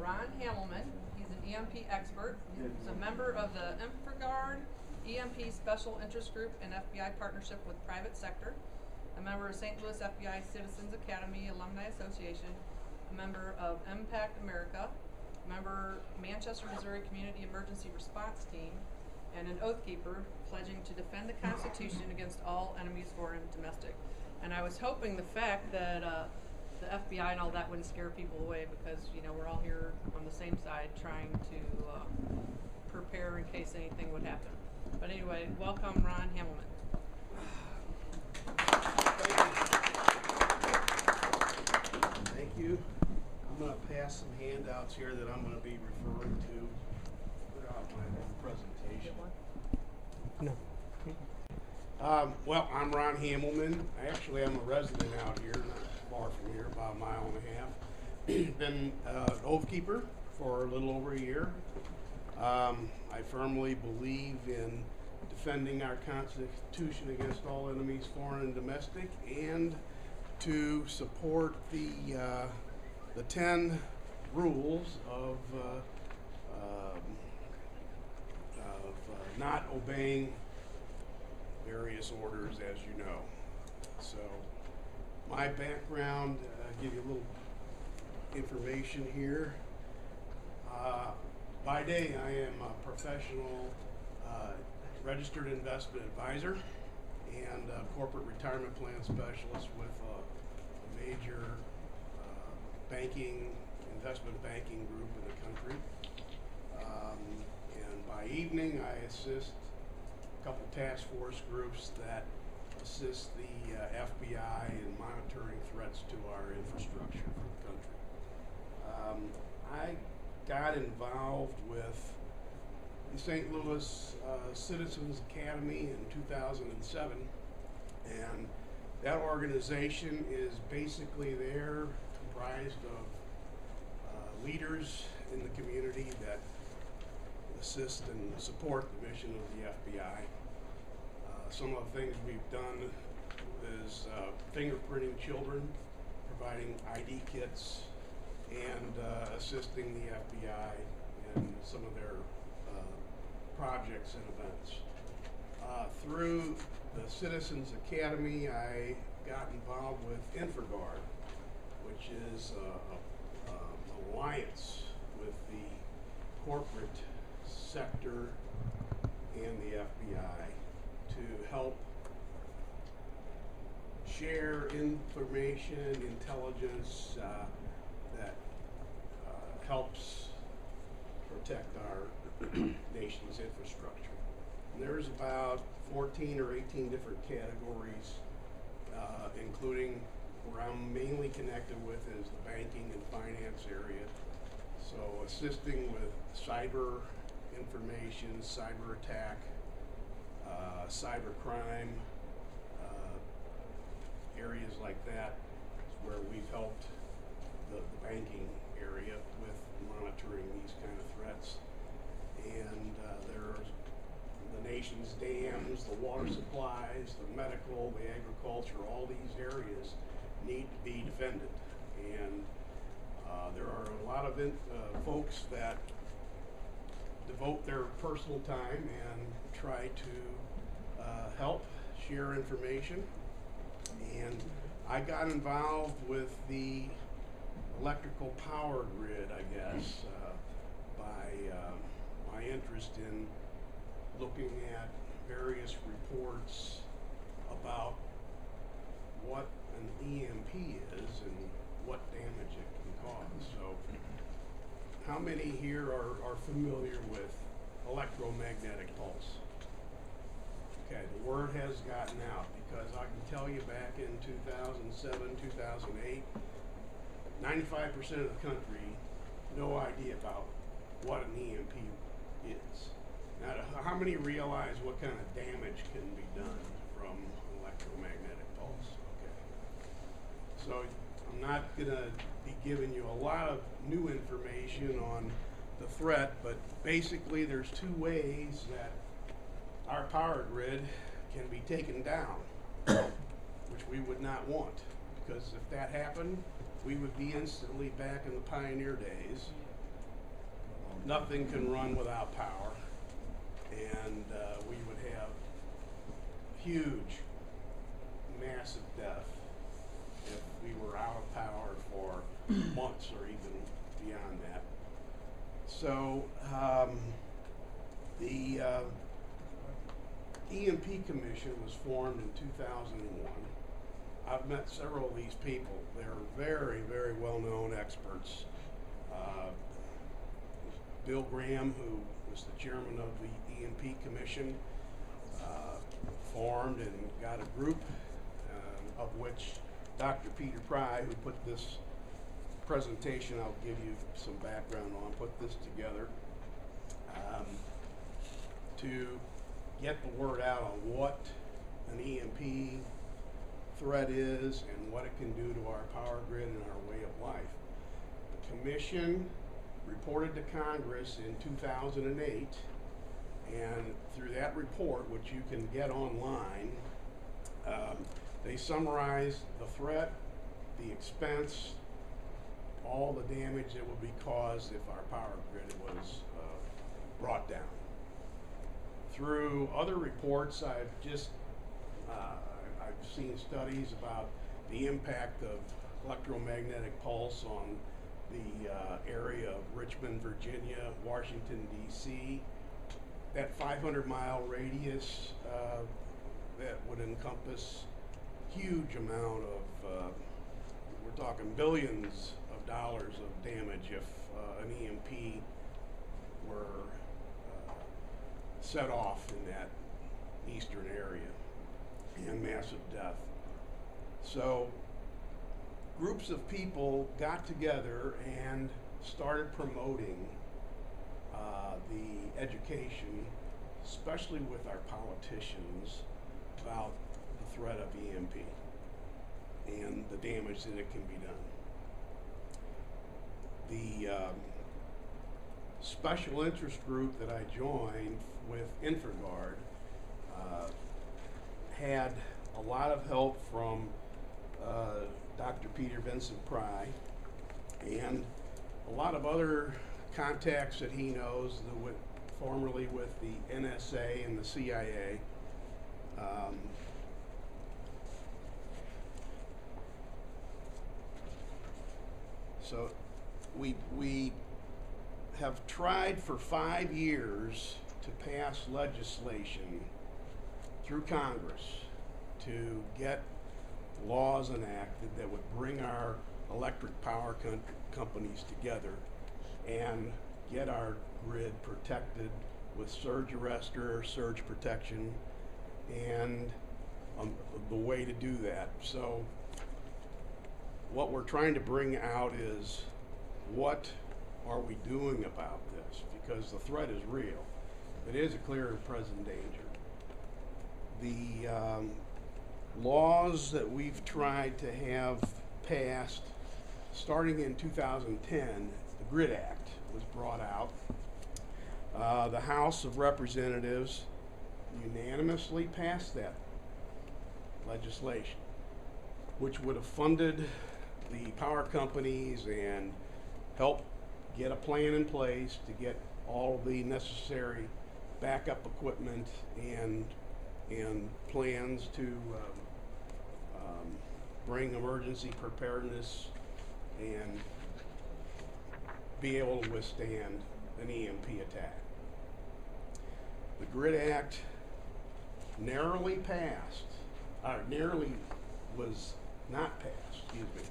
Ron Hammelman. He's an EMP expert. He's a member of the InfraGard EMP Special Interest Group and FBI partnership with private sector. A member of St. Louis FBI Citizens Academy Alumni Association. A member of EMPact America. A member Manchester, Missouri Community Emergency Response Team. And an oath keeper pledging to defend the Constitution against all enemies, foreign and domestic. And I was hoping the fact that uh, the FBI and all that wouldn't scare people away because you know we're all here on the same side trying to uh, prepare in case anything would happen. But anyway, welcome Ron Hammelman. Thank you. I'm gonna pass some handouts here that I'm gonna be referring to throughout my presentation. No. Um, well, I'm Ron Hammelman. Actually, I'm a resident out here, far from here, about a mile and a half. Been uh, an oath keeper for a little over a year. Um, I firmly believe in defending our Constitution against all enemies, foreign and domestic, and to support the uh, the ten rules of uh, um, of uh, not obeying various orders, as you know. So, my background, uh, give you a little information here. Uh, by day, I am a professional uh, registered investment advisor and corporate retirement plan specialist with a, a major uh, banking, investment banking group in the country. Um, and by evening, I assist a couple task force groups that assist the uh, FBI in monitoring threats to our infrastructure for the country. Um, I got involved with the St. Louis uh, Citizens Academy in 2007, and that organization is basically there comprised of uh, leaders in the community that assist and support the mission of the FBI. Some of the things we've done is uh, fingerprinting children, providing ID kits, and uh, assisting the FBI in some of their uh, projects and events. Uh, through the Citizens Academy, I got involved with InfraGard, which is uh, a, a alliance with the corporate sector and the FBI to help share information, intelligence uh, that uh, helps protect our nation's infrastructure. And there's about 14 or 18 different categories, uh, including where I'm mainly connected with is the banking and finance area. So assisting with cyber information, cyber attack, uh, cyber crime, uh, areas like that is where we've helped the, the banking area with monitoring these kind of threats. And uh, there's the nation's dams, the water supplies, the medical, the agriculture, all these areas need to be defended. And uh, there are a lot of in, uh, folks that devote their personal time and try to uh, help share information. And I got involved with the electrical power grid, I guess, uh, by uh, my interest in looking at various reports about what an EMP is and what damage it can cause. So, how many here are, are familiar with electromagnetic pulse? Okay, the word has gotten out because I can tell you back in 2007, 2008, 95% of the country no idea about what an EMP is. Now, how many realize what kind of damage can be done from electromagnetic pulse? Okay. So I'm not gonna be giving you a lot of new information on the threat, but basically there's two ways that our power grid can be taken down, which we would not want. Because if that happened, we would be instantly back in the pioneer days nothing can run without power. And uh, we would have huge, massive death if we were out of power for months or even beyond that. So um, the uh, EMP Commission was formed in 2001. I've met several of these people. They're very, very well-known experts. Uh, Bill Graham, who was the chairman of the EMP Commission, uh, formed and got a group, uh, of which Dr. Peter Pry, who put this presentation, I'll give you some background on, put this together um, to get the word out on what an EMP threat is and what it can do to our power grid and our way of life. The commission reported to Congress in 2008, and through that report, which you can get online, um, they summarized the threat, the expense, all the damage that would be caused if our power grid was uh, brought down. Through other reports, I've just uh, I've seen studies about the impact of electromagnetic pulse on the uh, area of Richmond, Virginia, Washington, D.C. That 500 mile radius uh, that would encompass huge amount of, uh, we're talking billions of dollars of damage if uh, an EMP were set off in that eastern area and massive death. So groups of people got together and started promoting uh, the education, especially with our politicians, about the threat of EMP and the damage that it can be done. The um, special interest group that I joined with InfraGard uh, had a lot of help from uh, Dr. Peter Vincent Pry and a lot of other contacts that he knows that with, formerly with the NSA and the CIA. Um, so we, we have tried for five years to pass legislation through Congress to get laws enacted that would bring our electric power companies together and get our grid protected with surge arrestor, surge protection, and um, the way to do that. So, what we're trying to bring out is what are we doing about this? Because the threat is real. It is a clear and present danger. The um, laws that we've tried to have passed starting in 2010, the GRID Act was brought out. Uh, the House of Representatives unanimously passed that legislation, which would have funded the power companies and help get a plan in place to get all the necessary backup equipment and and plans to um, um, bring emergency preparedness and be able to withstand an EMP attack. The GRID Act narrowly passed, or narrowly was not passed, excuse me,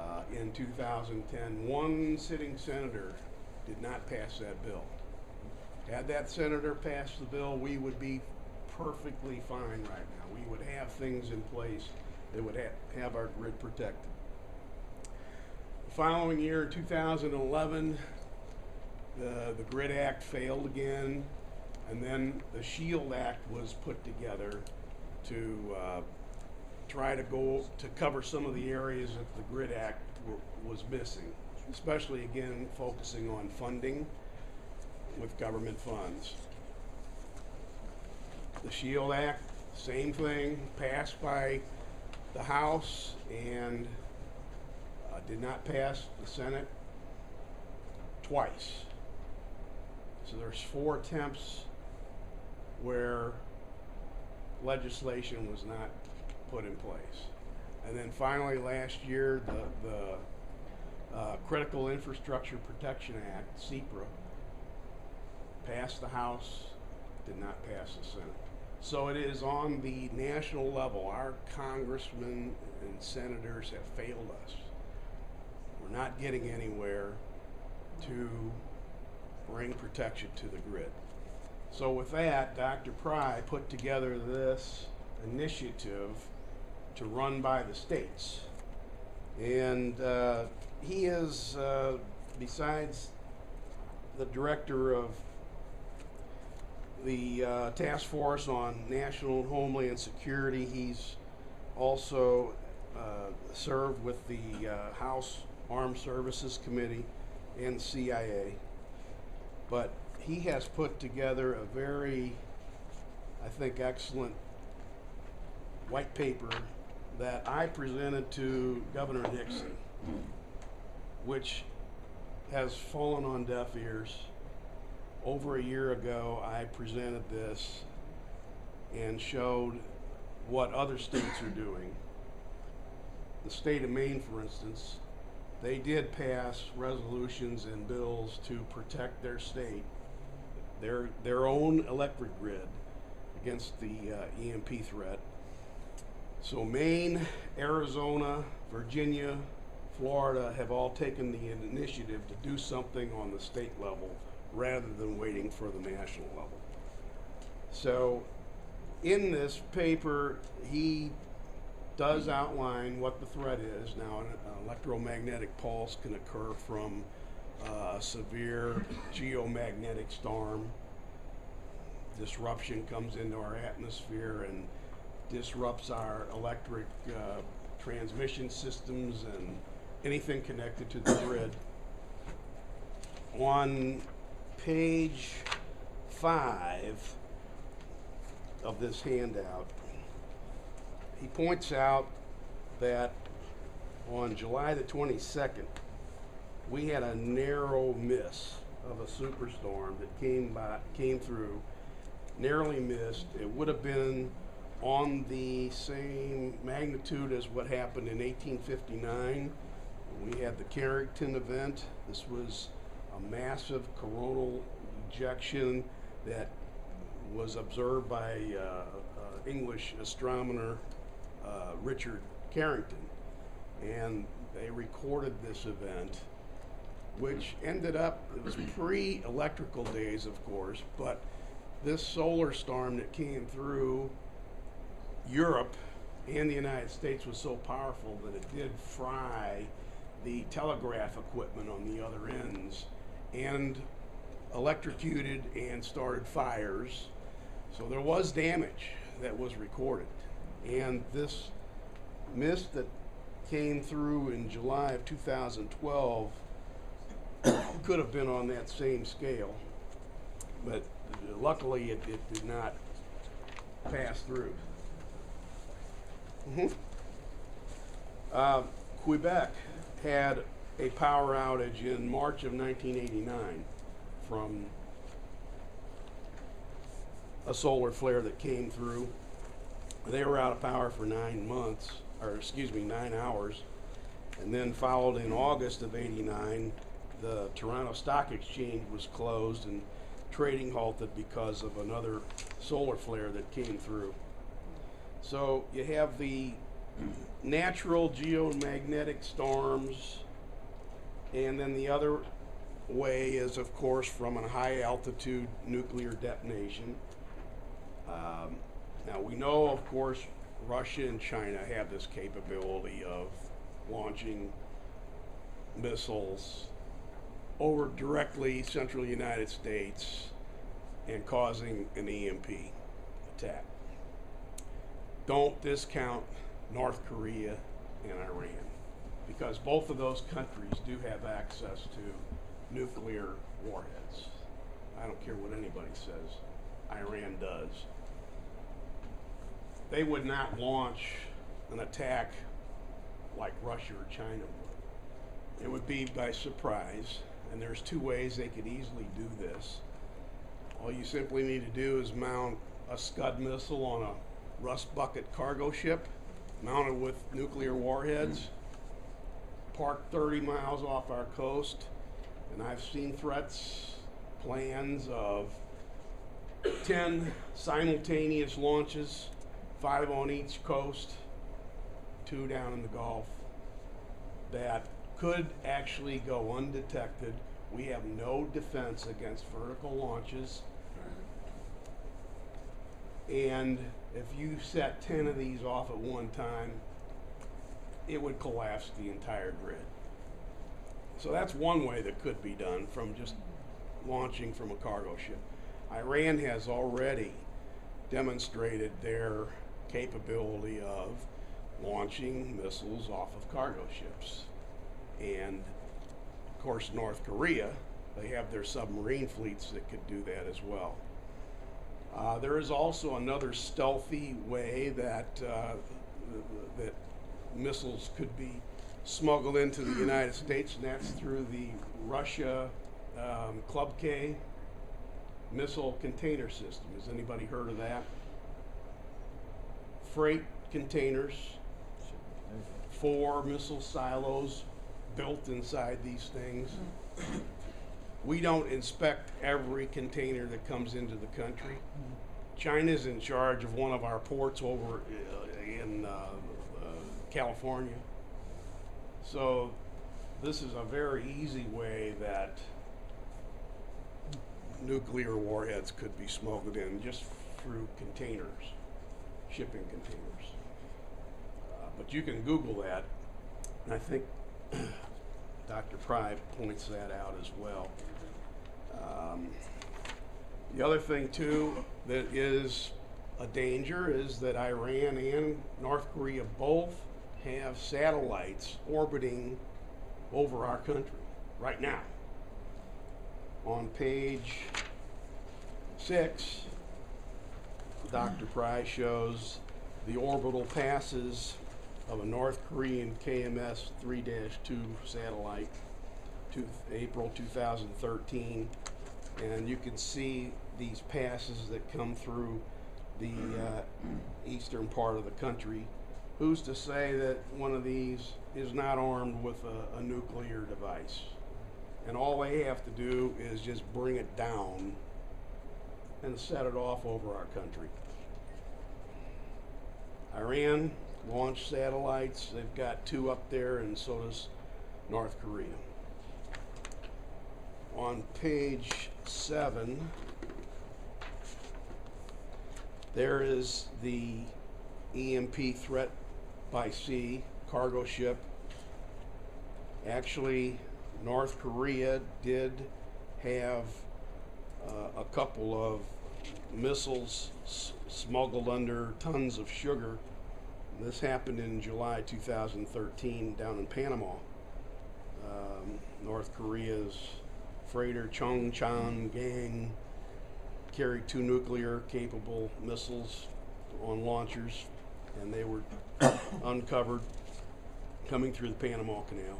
uh, in 2010. One sitting senator did not pass that bill. Had that senator passed the bill, we would be perfectly fine right now. We would have things in place that would ha- have our grid protected. The following year, 2011, the, the Grid Act failed again, and then the Shield Act was put together to uh, try to go to cover some of the areas that the Grid Act were, was missing, especially again focusing on funding with government funds. The Shield Act, same thing, passed by the House and uh, did not pass the Senate twice. So there's four attempts where legislation was not put in place. And then finally, last year, the, the uh, Critical Infrastructure Protection Act, CIPRA, passed the House, did not pass the Senate. So it is on the national level. Our congressmen and senators have failed us. We're not getting anywhere to bring protection to the grid. So with that, Dr. Pry put together this initiative to run by the states. And uh, he is, uh, besides the director of the uh, task force on national and homeland security, he's also uh, served with the uh, House Armed Services Committee and CIA. But he has put together a very, I think, excellent white paper that I presented to Governor Nixon, which has fallen on deaf ears. Over a year ago, I presented this and showed what other states are doing. The state of Maine, for instance, they did pass resolutions and bills to protect their state, their, their own electric grid against the uh, EMP threat. So Maine, Arizona, Virginia, Florida have all taken the initiative to do something on the state level rather than waiting for the national level. So in this paper, he does outline what the threat is. Now, an electromagnetic pulse can occur from uh, a severe geomagnetic storm. Disruption comes into our atmosphere and disrupts our electric uh, transmission systems and anything connected to the grid. On page five of this handout, he points out that on July the 22nd, we had a narrow miss of a superstorm that came by, came through, narrowly missed. It would have been on the same magnitude as what happened in 1859. We had the Carrington event. This was a massive coronal ejection that was observed by uh, uh, English astronomer uh, Richard Carrington. And they recorded this event, which ended up, it was pre electrical days, of course, but this solar storm that came through Europe and the United States was so powerful that it did fry the telegraph equipment on the other ends and electrocuted and started fires. So there was damage that was recorded. And this mist that came through in July of 2012 could have been on that same scale. But luckily, it, it did not pass through. Mhm. Uh, Quebec had a power outage in March of 1989 from a solar flare that came through. They were out of power for nine months, or excuse me, nine hours. And then followed in August of 89, the Toronto Stock Exchange was closed and trading halted because of another solar flare that came through. So you have the natural geomagnetic storms, and then the other way is, of course, from a high altitude nuclear detonation. Um, now we know, of course, Russia and China have this capability of launching missiles over directly central United States and causing an EMP attack. Don't discount North Korea and Iran because both of those countries do have access to nuclear warheads. I don't care what anybody says, Iran does. They would not launch an attack like Russia or China would. It would be by surprise, and there's two ways they could easily do this. All you simply need to do is mount a Scud missile on a rust bucket cargo ship mounted with nuclear warheads, parked 30 miles off our coast. And I've seen threats, plans of 10 simultaneous launches, five on each coast, two down in the Gulf, that could actually go undetected. We have no defense against vertical launches. And if you set 10 of these off at one time, it would collapse the entire grid. So that's one way that could be done from just launching from a cargo ship. Iran has already demonstrated their capability of launching missiles off of cargo ships. And of course, North Korea, they have their submarine fleets that could do that as well. Uh, there is also another stealthy way that uh, that missiles could be smuggled into the United States, and that's through the Russia um, Club K missile container system. Has anybody heard of that? Freight containers, four missile silos built inside these things. We don't inspect every container that comes into the country. China's in charge of one of our ports over uh, in uh, uh, California. So this is a very easy way that nuclear warheads could be smuggled in just through containers, shipping containers. Uh, but you can Google that, and I think Dr. Pry points that out as well. Um, the other thing too that is a danger is that Iran and North Korea both have satellites orbiting over our country right now. On page six, Dr. Pry shows the orbital passes of a North Korean KMS 3 2 satellite to April 2013. And you can see these passes that come through the uh, eastern part of the country. Who's to say that one of these is not armed with a, a nuclear device? And all they have to do is just bring it down and set it off over our country. Iran launched satellites. They've got two up there, and so does North Korea. On page seven, there is the EMP threat by sea cargo ship. Actually, North Korea did have uh, a couple of missiles smuggled under tons of sugar. This happened in July 2013 down in Panama. Um, North Korea's freighter Chongchon Gang carried two nuclear capable missiles on launchers, and they were uncovered coming through the Panama Canal.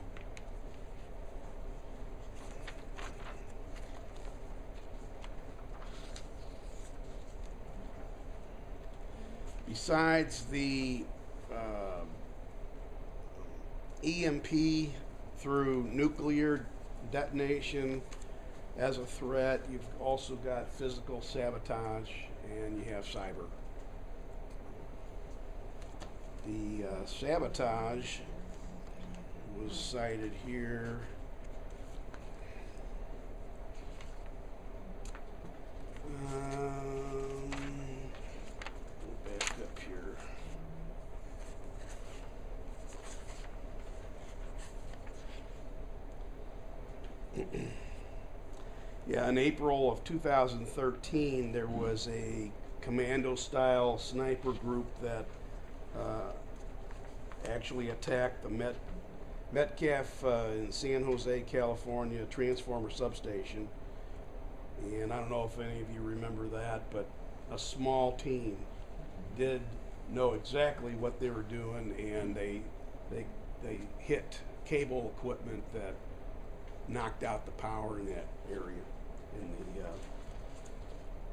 Besides the uh, EMP through nuclear detonation as a threat, you've also got physical sabotage and you have cyber. The uh, sabotage was cited here. Um, go back up here. Yeah, in April of 2013, there was a commando-style sniper group that uh, actually attacked the Met Metcalf uh, in San Jose, California, transformer substation. And I don't know if any of you remember that, but a small team did know exactly what they were doing, and they they they hit cable equipment that knocked out the power in that area in the uh,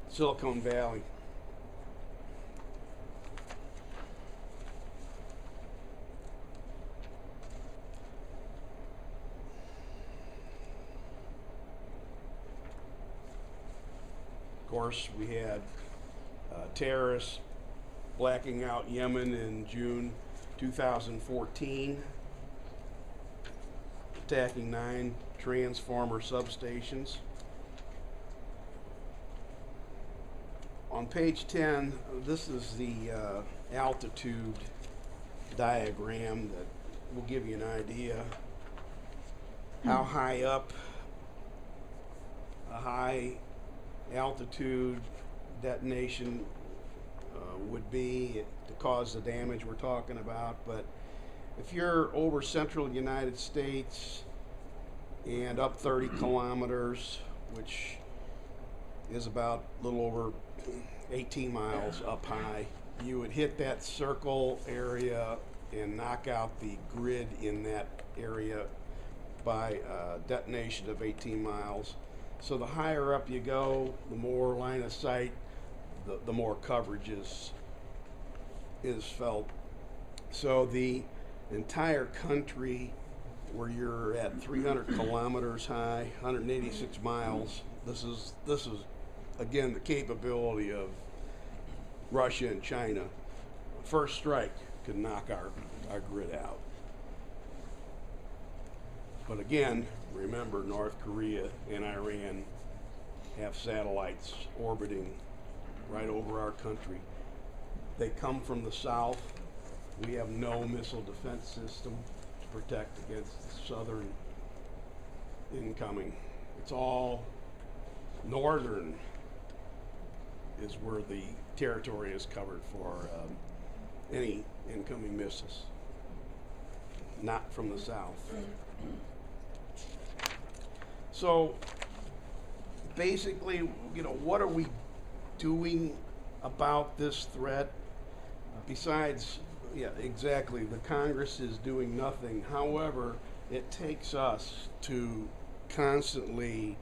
Silicon Valley. Of course, we had uh, terrorists blacking out Yemen in June 2014, attacking nine transformer substations. On page 10, this is the uh, altitude diagram that will give you an idea how high up a high altitude detonation uh, would be to cause the damage we're talking about. But if you're over central United States and up 30 kilometers, which is about a little over 18 miles up high, you would hit that circle area and knock out the grid in that area by uh, detonation of 18 miles. So the higher up you go, the more line of sight, the, the more coverage is, is felt. So the entire country where you're at 300 kilometers high, 186 miles, this is, this is again the capability of Russia and China. First strike could knock our, our grid out. But again, remember North Korea and Iran have satellites orbiting right over our country. They come from the south. We have no missile defense system protect against the southern incoming. It's all northern is where the territory is covered for um, any incoming missiles, not from the south. So basically, you know, what are we doing about this threat? Besides, yeah, exactly, the Congress is doing nothing. However, it takes us to constantly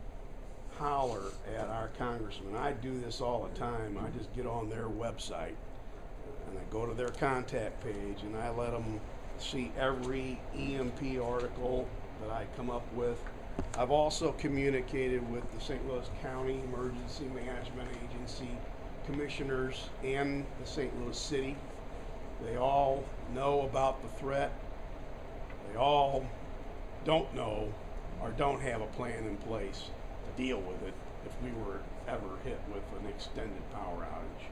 holler at our congressman. I do this all the time. I just get on their website and I go to their contact page and I let them see every EMP article that I come up with. I've also communicated with the St. Louis County Emergency Management Agency commissioners and the St. Louis City. They all know about the threat. They all don't know or don't have a plan in place to deal with it if we were ever hit with an extended power outage.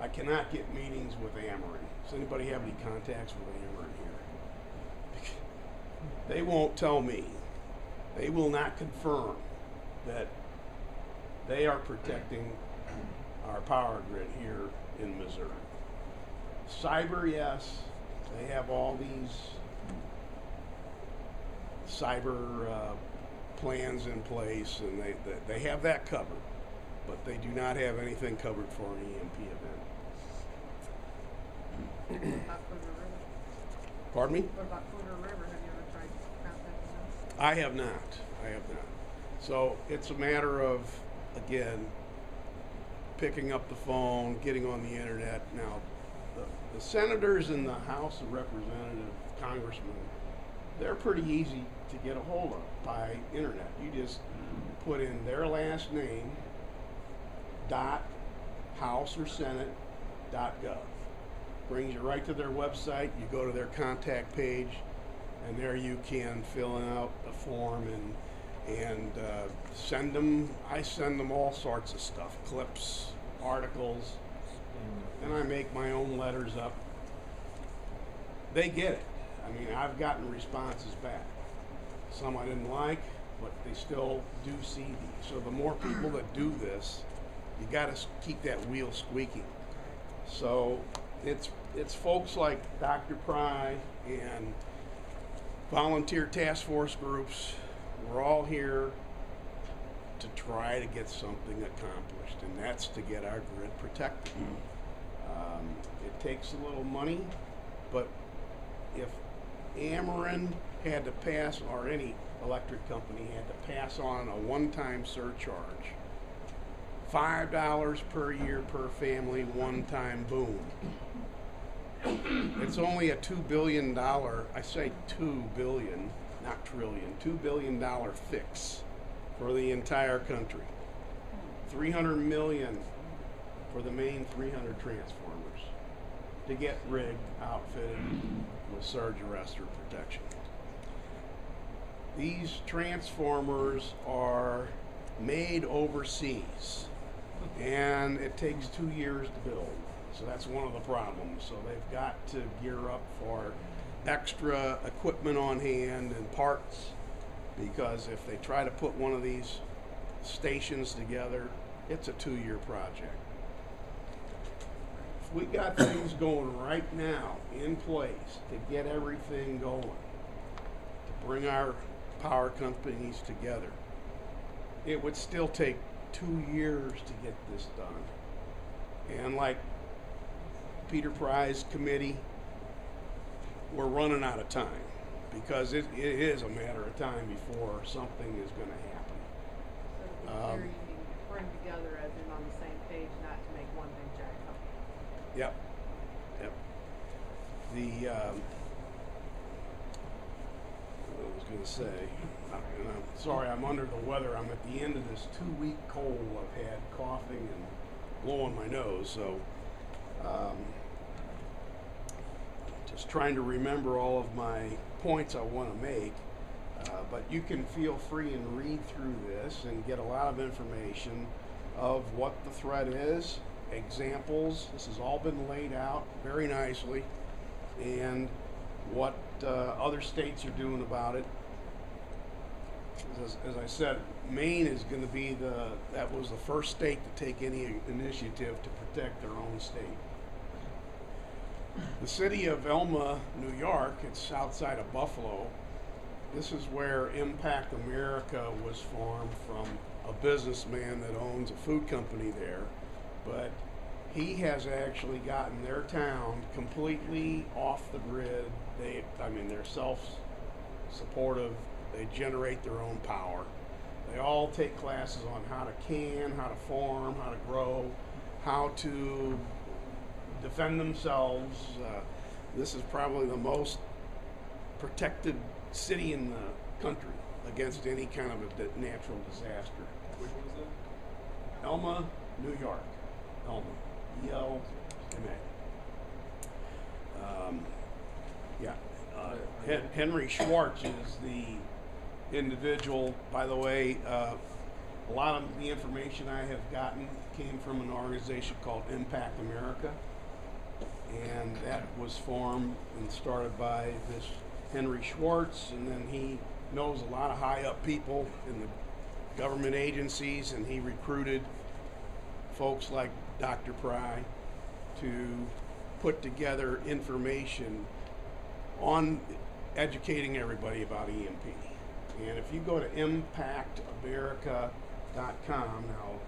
I cannot get meetings with Ameren. Does anybody have any contacts with Ameren here? They won't tell me. They will not confirm that they are protecting our power grid here in Missouri. Cyber, yes, they have all these cyber uh, plans in place and they, they, they have that covered, but they do not have anything covered for an EMP event. About Footer River. Pardon me? What about River? Have you ever tried contacting them? I have not. I have not. So it's a matter of, again, picking up the phone, getting on the internet. Now, the, senators in the House of Representatives, congressmen, they're pretty easy to get a hold of by internet. You just put in their last name, dot, House or Senate, dot gov. Brings you right to their website. You go to their contact page, and there you can fill out a form and and uh, send them. I send them all sorts of stuff, clips, articles, and I make my own letters up. They get it. I mean, I've gotten responses back. Some I didn't like, but they still do see these. So the more people that do this, you got to keep that wheel squeaking. So it's it's folks like Dr. Pry and volunteer task force groups. We're all here to try to get something accomplished, and that's to get our grid protected. Mm-hmm. Um, it takes a little money, but if Ameren had to pass, or any electric company had to pass on a one-time surcharge Five dollars per year per family, one time boom. It's only a two billion dollar, I say two billion, not trillion, two billion dollar fix for the entire country. Three hundred million for the main three hundred transformers to get rigged, outfitted with surge arrestor protection. These transformers are made overseas and it takes two years to build. So that's one of the problems. So they've got to gear up for extra equipment on hand and parts because if they try to put one of these stations together, it's a two year project. We got things going right now in place to get everything going, to bring our power companies together, it would still take two years to get this done. And like Peter Prize committee, we're running out of time because it, it is a matter of time before something is going to happen. So Um, here you can bring together as in on the same page, not to make one big giant company. Yep. Yep. The, um, I was gonna say, uh, and I'm sorry, I'm under the weather. I'm at the end of this two-week cold. I've had coughing and blowing my nose, so, um, just trying to remember all of my points I wanna make. Uh, but you can feel free and read through this and get a lot of information of what the threat is, examples. This has all been laid out very nicely, and what uh, other states are doing about it. As, as I said, Maine is going to be the that was the first state to take any initiative to protect their own state. The city of Elma, New York, it's outside of Buffalo. This is where EMPact America was formed from a businessman that owns a food company there. But he has actually gotten their town completely off the grid. They, I mean, they're self-supportive. They generate their own power. They all take classes on how to can, how to farm, how to grow, how to defend themselves. Uh, this is probably the most protected city in the country against any kind of a natural disaster. Which one is that? Elma, New York. M A. Um, yeah. Uh, Hen- Henry Schwartz is the individual. By the way, uh, a lot of the information I have gotten came from an organization called EMPact America. And that was formed and started by this Henry Schwartz, and then he knows a lot of high up people in the government agencies, and he recruited folks like Dr. Pry to put together information on educating everybody about EMP. And if you go to empactamerica.com, now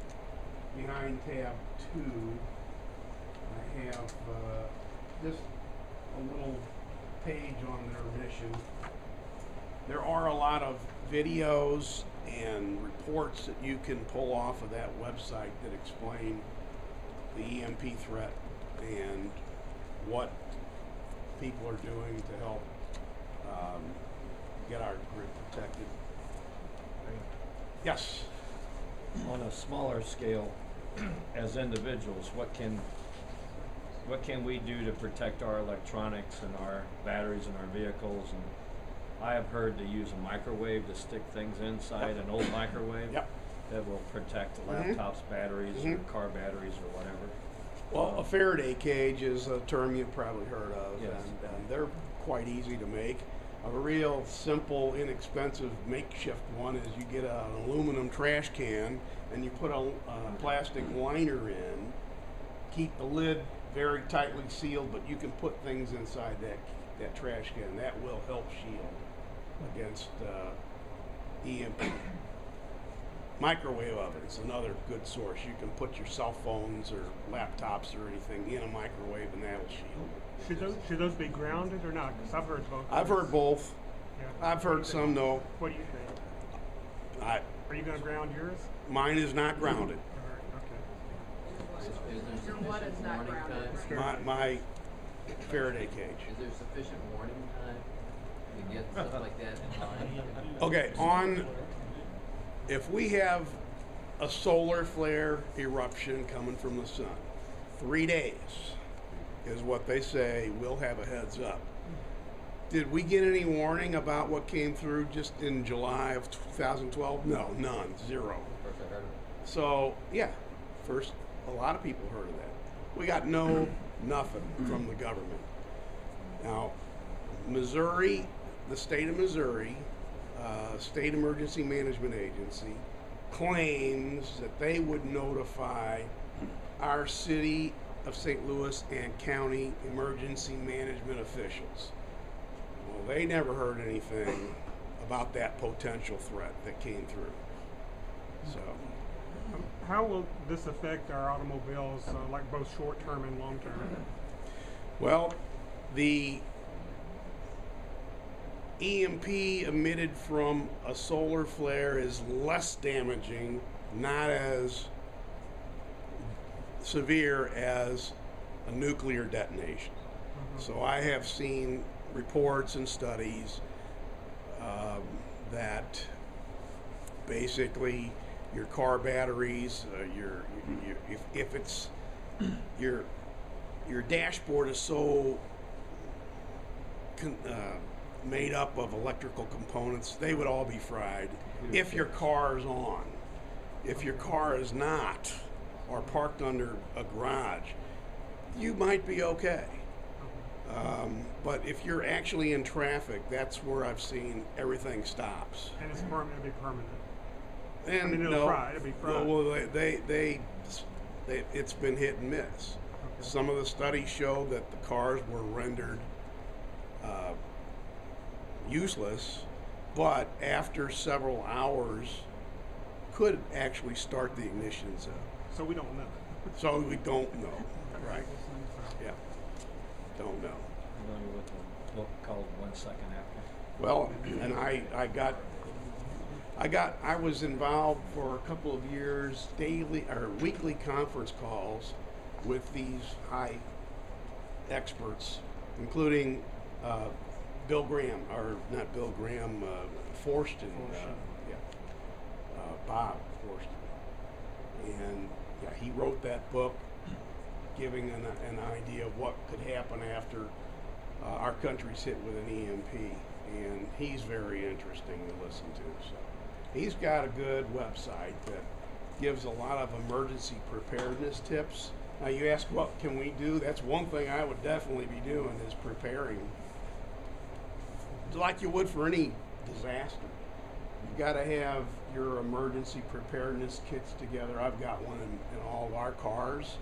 behind tab two, I have uh, just a little page on their mission. There are a lot of videos and reports that you can pull off of that website that explain the EMP threat and what people are doing to help um, get our grid protected. Yes. On a smaller scale, as individuals, what can, what can we do to protect our electronics and our batteries and our vehicles? And I have heard to use a microwave to stick things inside, an old microwave. Yep. That will protect Mhm. laptop's batteries or Mhm. car batteries or whatever. Well, a Faraday cage is a term you've probably heard of, Yes. and, and they're quite easy to make. A real simple, inexpensive makeshift one is you get an aluminum trash can and you put a, a plastic liner in, keep the lid very tightly sealed, but you can put things inside that that trash can. That will help shield against uh, EMP. Microwave ovens, another good source. You can put your cell phones or laptops or anything in a microwave and that'll shield. Should those, should those be grounded or not? Because I've heard both. I've heard both. Yeah. I've heard some no. What do you think? I, Are you gonna ground yours? mine is not grounded. All right, okay. Is, is there Your what sufficient not warning grounded, time? My, my Faraday cage. Is there sufficient warning time to get stuff like that in line? Okay, on, if we have a solar flare eruption coming from the sun, three days is what they say, we'll have a heads up. Did we get any warning about what came through just in July of 2012? No, none, zero. Heard of it. So, yeah, first, a lot of people heard of that. We got no, nothing from the government. Now, Missouri, the state of Missouri, uh, State Emergency Management Agency, claims that they would notify our city of St. Louis and county emergency management officials. Well, they never heard anything about that potential threat that came through. So, Um, How will this affect our automobiles, uh, like both short-term and long-term? Well, the EMP emitted from a solar flare is less damaging, not as severe as a nuclear detonation. So I have seen reports and studies um, that basically your car batteries, uh, your, your if, if it's your your dashboard is so con- uh, made up of electrical components, they would all be fried if your car is on. If your car is not, or parked under a garage, you might be okay. Um, but if you're actually in traffic, that's where I've seen everything stops. And it's permanent, it'll be permanent. And mean, it'll no, fry, it'll be fried. Well, they, they, they, they, it's been hit and miss. Some of the studies show that the cars were rendered uh, useless, but after several hours, could actually start the ignitions up. So we don't know. So we don't know, right? Yeah, don't know. Familiar with the book called One Second After? Well, and I, I got, I got, I was involved for a couple of years, daily or weekly conference calls with these high experts, including uh, Bill Graham, or not Bill Graham, uh, Forstchen, uh, yeah, uh, Bob Forstchen, and yeah, he wrote that book, giving an, an idea of what could happen after uh, our country's hit with an EMP, and he's very interesting to listen to. So he's got a good website that gives a lot of emergency preparedness tips. Now you ask what can we do? That's one thing I would definitely be doing is preparing, like you would for any disaster. You've got to have your emergency preparedness kits together. I've got one in, in all of our cars,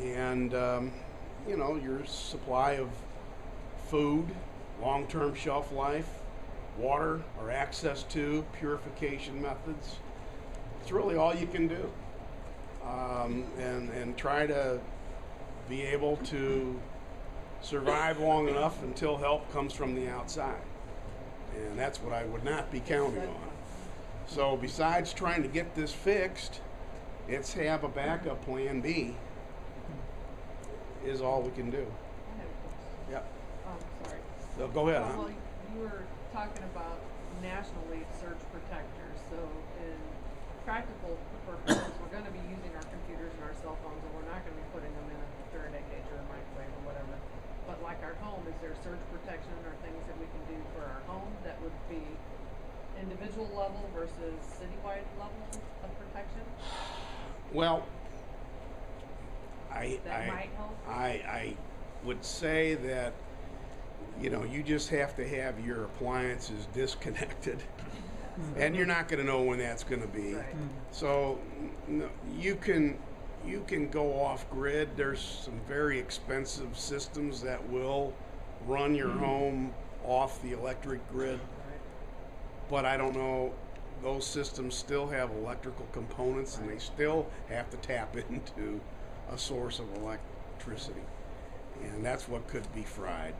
and um, you know your supply of food, long-term shelf life, water or access to, purification methods. It's really all you can do. Um, and, and try to be able to survive long enough until help comes from the outside. And that's what I would not be counting on. So besides trying to get this fixed, it's have a backup plan B is all we can do. I have a question. Yep. Um, sorry. So go ahead. Well, hon. you were talking about nationally surge protectors, so in practical purposes, we're gonna be using our computers and our cell phones, and we're not gonna be putting them in a Faraday cage or a microwave or whatever. But like our home, is there surge protection or things that we can do for our home that would be individual level versus citywide level of protection? Well, I, That I, might help. I, I would say that, you know, you just have to have your appliances disconnected. Mm-hmm. And you're not gonna know when that's gonna be. Right. Mm-hmm. So, n- no, you can, you can go off grid. There's some very expensive systems that will run your mm-hmm. home off the electric grid. But I don't know, those systems still have electrical components and they still have to tap into a source of electricity. And that's what could be fried.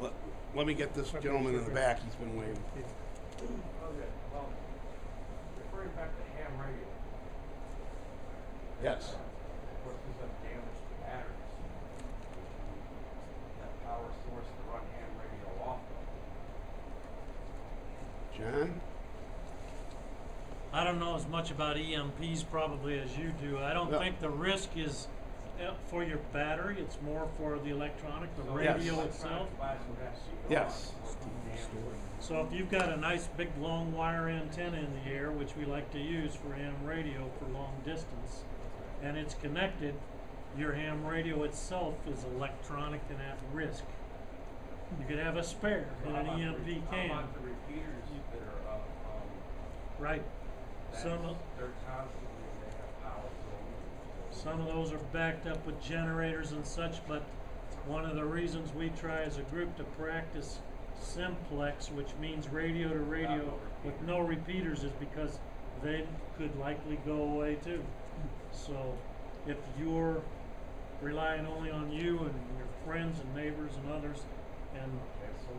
Let- Let, me get this gentleman in the back, he's been waiting. Okay, well, referring back to ham radio, Yes. Of course, there's that damage to batteries. That power source to run ham radio off of. John? I don't know as much about EMPs probably as you do. I don't Yeah. think the risk is uh, for your battery. It's more for the electronic, the Yes. radio itself. Electronic device would have to be Yes. on or be damaged. So if you've got a nice big long wire antenna in the air, which we like to use for ham radio for long distance, and it's connected, your ham radio itself is electronic and at risk. You could have a spare in an about the EMP re- can, How about the repeaters that are up, um, right? that's, Some of, they're constantly, they have power. Some of those are backed up with generators and such, but one of the reasons we try as a group to practice simplex, which means radio to radio with no repeaters, is because they could likely go away too. So if you're relying only on you and your friends and neighbors and others, and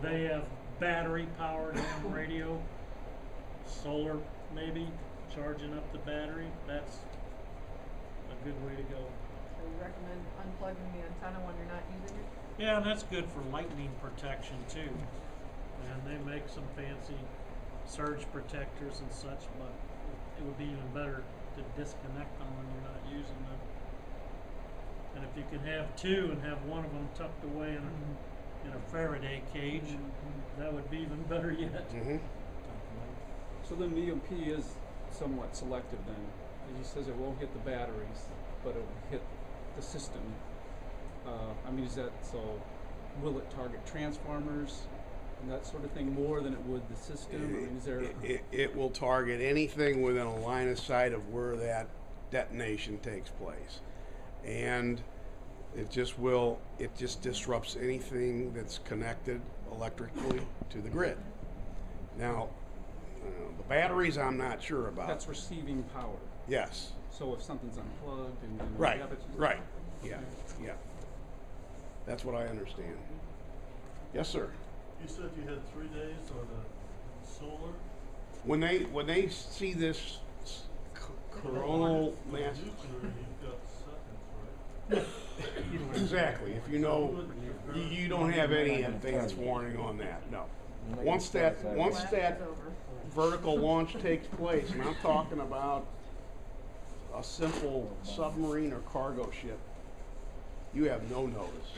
they have battery powered ham radio, solar maybe, charging up the battery, that's a good way to go. So you recommend unplugging the antenna when you're not using it? Yeah, and that's good for lightning protection too. And they make some fancy surge protectors and such, but it would be even better to disconnect them when you're not using them. And if you can have two and have one of them tucked away in a, in a Faraday cage, that would be even better yet. Mm-hmm. So then the EMP is somewhat selective then. He says it won't hit the batteries, but it will hit the system. Uh, I mean, is that so? Will it target transformers and that sort of thing more than it would the system? I mean, is there? It, it, it will target anything within a line of sight of where that detonation takes place. And it just will, it just disrupts anything that's connected electrically to the grid. Now, uh, the batteries I'm not sure about. That's receiving power. Yes, So if something's unplugged and, and right, yeah, but you- right, yeah, yeah. That's what I understand. Yes, sir. You said you had three days on the solar? When they, when they see this s- c- coronal With mass. nuclear, you've got seconds, right? Exactly. If you know, you, you don't have any advance warning on that. No. Once that once Blast that is over. Vertical launch takes place, and I'm talking about a simple submarine or cargo ship, you have no notice,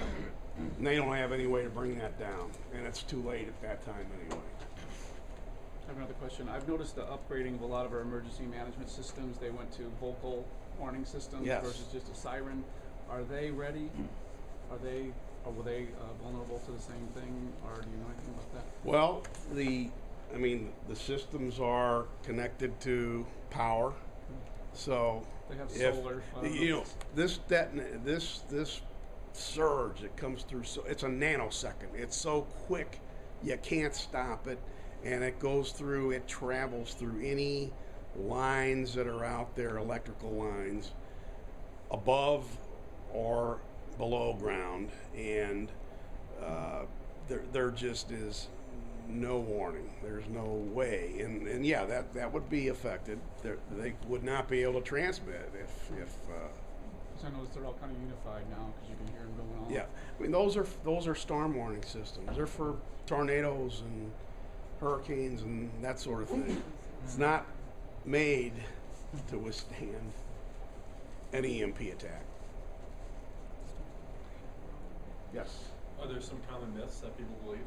and they don't have any way to bring that down, and it's too late at that time anyway. I have another question. I've noticed the upgrading of a lot of our emergency management systems. They went to vocal warning systems Yes. versus just a siren. Are they ready? Are they, or were they uh, vulnerable to the same thing, or do you know anything about that? Well, the, I mean, the systems are connected to power, so They have if solar, you know know this deton- this this surge that comes through, so it's a nanosecond. It's so quick, you can't stop it, and it goes through. It travels through any lines that are out there, electrical lines, above or below ground, and uh, there there just is no warning. There's no way, and and yeah, that that would be affected. They're, they would not be able to transmit if if. Uh, 'Cause I noticed they're all kind of unified now because you can hear them going on. yeah, I mean those are those are storm warning systems. They're for tornadoes and hurricanes and that sort of thing. It's not made to withstand an EMP attack. Yes. Are there some common myths that people believe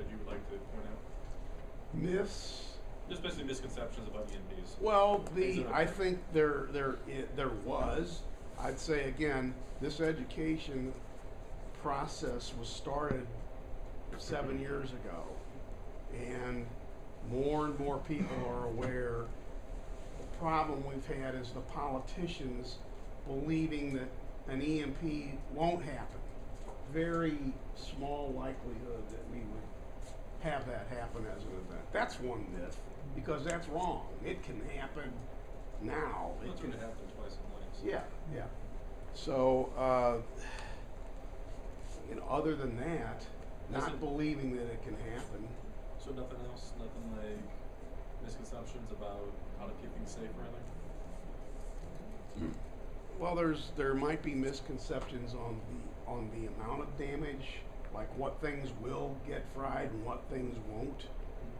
that you would like to point out? Myths. Just basically misconceptions about EMPs. Well, Things the that are I think there there i- there was. I'd say again, this education process was started seven years ago, and more and more people are aware. The problem we've had is the politicians believing that an EMP won't happen. Very small likelihood that we would have that happen as an event. That's one myth because that's wrong. It can happen now. It That's can going to happen twice in life. Yeah, yeah. So, uh, you know, other than that, not it- believing that it can happen. So nothing else, nothing like misconceptions about how to keep things safe or anything? Well, there's, there might be misconceptions on the, on the amount of damage, like what things will get fried and what things won't.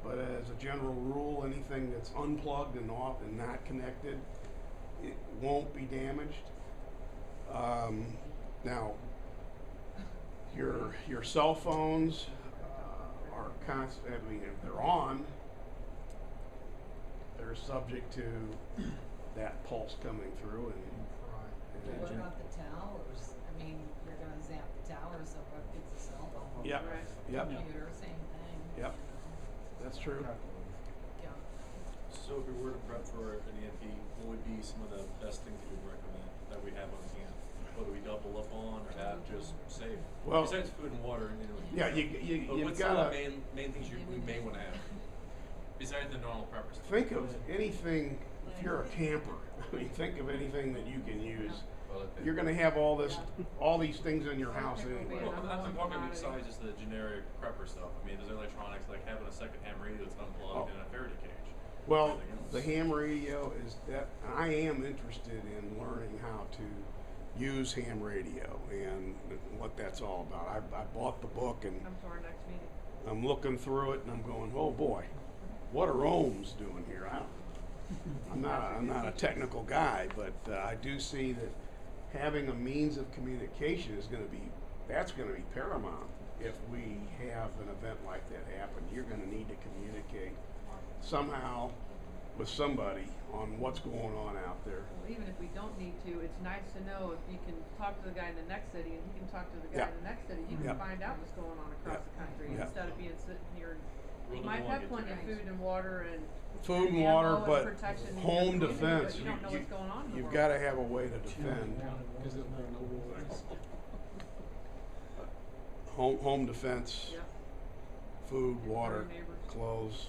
But as a general rule, anything that's unplugged and off and not connected, it won't be damaged. Um, now, your, your cell phones uh, are const, I mean, if they're on, they're subject to that pulse coming through and. What about the towers? I mean, you're gonna zap the towers, so what gets a phone? Yep, Right. yep, Computer, same thing. Yep. that's true. Yeah. So if we were to prep for an EMP, what would be some of the best things you would recommend that we have on hand? What do we double up on or have just safe? Well- Besides food and water, you know. Yeah, you, you, But you've what's some of gotta the main, main things you, we may wanna have? Besides the normal preppers. think of anything, if you're a camper, I mean, think of anything that you can use. You're gonna have all this, all these things in your house anyway. Well, I'm, I'm talking one besides just the generic prepper stuff. I mean, there's electronics like having a second ham radio that's Oh. unplugged and a Faraday cage. Well, the ham radio is that, I am interested in learning how to use ham radio and what that's all about. I, I bought the book and Come to our next meeting. I'm looking through it and I'm going, oh boy, what are ohms doing here? I don't, I'm not, I'm not a technical guy, but uh, I do see that having a means of communication is gonna be, that's gonna be paramount. If we have an event like that happen, you're gonna need to communicate somehow with somebody on what's going on out there. Well, even if we don't need to, it's nice to know if you can talk to the guy in the next city and he can talk to the guy Yeah. in the next city, you Yeah. can find out what's going on across Yeah. the country Yeah. instead of being sitting here. You We're might have plenty of food and water and Food and water, but protection home defense, but you you, don't know you, what's going on in the you've gotta have a way to defend. Because there are no rules. Home, home defense, Yep. food, water, clothes.